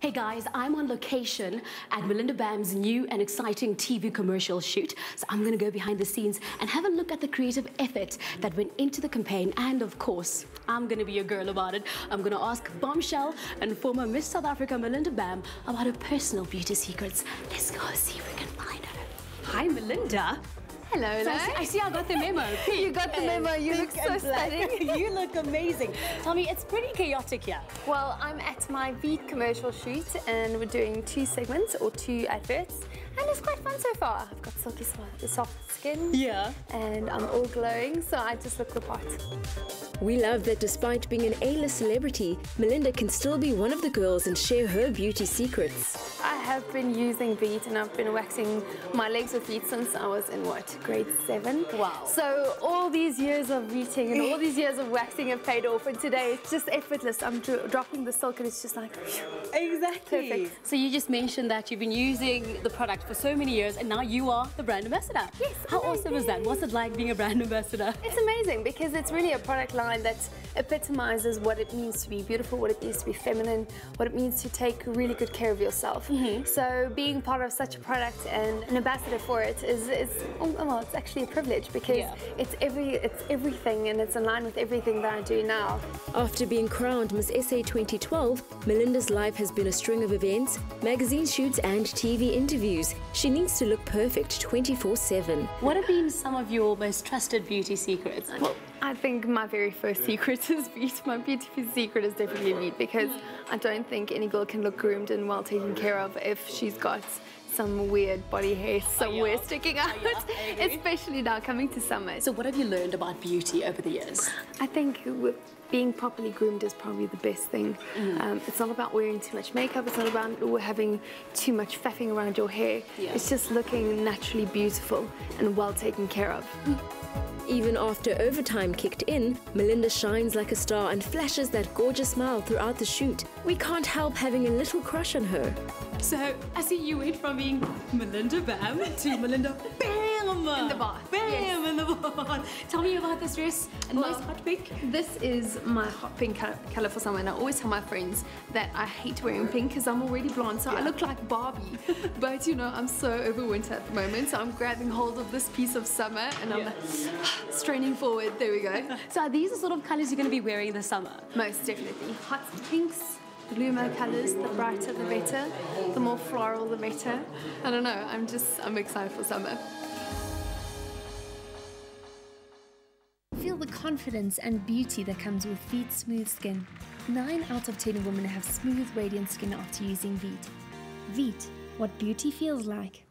Hey guys, I'm on location at Melinda Bam's new and exciting TV commercial shoot. So I'm to go behind the scenes and have a look at the creative effort that went into the campaign. And of course, I'm to be a girl about it. I'm to ask Bombshell and former Miss South Africa Melinda Bam about her personal beauty secrets. Let's go see if we can find her. Hi, Melinda. Hello, so I, see, I, see, I got the memo. you got the memo. You look so stunning. you look amazing. Tell me, it's pretty chaotic here. Well, I'm at my Veet commercial shoot and we're doing two segments or two adverts. And it's quite fun so far. I've got silky soft skin. Yeah. And I'm all glowing, so I just look the part. We love that despite being an A-list celebrity, Melinda can still be one of the girls and share her beauty secrets. I have been using Veet and I've been waxing my legs with Veet since I was in what, grade seven? Wow. So all these years of Veeting and all these years of waxing have paid off and today it's just effortless. I'm dropping the silk and it's just like... Exactly. Perfect. So you just mentioned that you've been using the product for so many years and now you are the brand ambassador. Yes. How amazing. awesome is that? What's it like being a brand ambassador? It's amazing because it's really a product line that epitomizes what it means to be beautiful, what it means to be feminine, what it means to take really good care of yourself. Mm -hmm. So being part of such a product and an ambassador for it is, is oh, well, it's actually a privilege because yeah. it's every it's everything and it's in line with everything that I do now. After being crowned Miss SA 2012, Melinda's life has been a string of events, magazine shoots and TV interviews. She needs to look perfect 24-7. What have been some of your most trusted beauty secrets? Well, I think my very first secret is Veet. My beauty secret is definitely Veet because I don't think any girl can look groomed and well taken care of if she's got some weird body hair somewhere oh, yeah. sticking out, oh, yeah, especially now coming to summer. So what have you learned about beauty over the years? I think being properly groomed is probably the best thing. Mm. Um, it's not about wearing too much makeup, it's not about having too much faffing around your hair. Yeah. It's just looking naturally beautiful and well taken care of. Mm. Even after overtime kicked in, Melinda shines like a star and flashes that gorgeous smile throughout the shoot. We can't help having a little crush on her. So, I see you went from being Melinda Bam to Melinda Bam! In the bath. Bam! Yes. In the bath. Tell me about this dress. A well, nice hot pink. This is my hot pink color for summer and I always tell my friends that I hate wearing pink because I'm already blonde so yeah. I look like Barbie. but you know, I'm so over winter at the moment so I'm grabbing hold of this piece of summer and I'm straining forward. There we go. so are these the sort of colors you're going to be wearing this summer? Most definitely. Hot pinks, bloomer colors, the brighter the better, the more floral the better. I don't know, I'm just, I'm excited for summer. Feel the confidence and beauty that comes with Veet Smooth Skin. 9 out of 10 women have smooth, radiant skin after using Veet. Veet, what beauty feels like.